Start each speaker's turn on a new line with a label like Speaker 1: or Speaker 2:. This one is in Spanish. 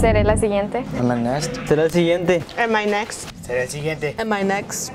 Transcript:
Speaker 1: Seré la siguiente.
Speaker 2: Am I next?
Speaker 3: Será el siguiente.
Speaker 4: Am I next?
Speaker 5: Será el siguiente.
Speaker 4: Am I next?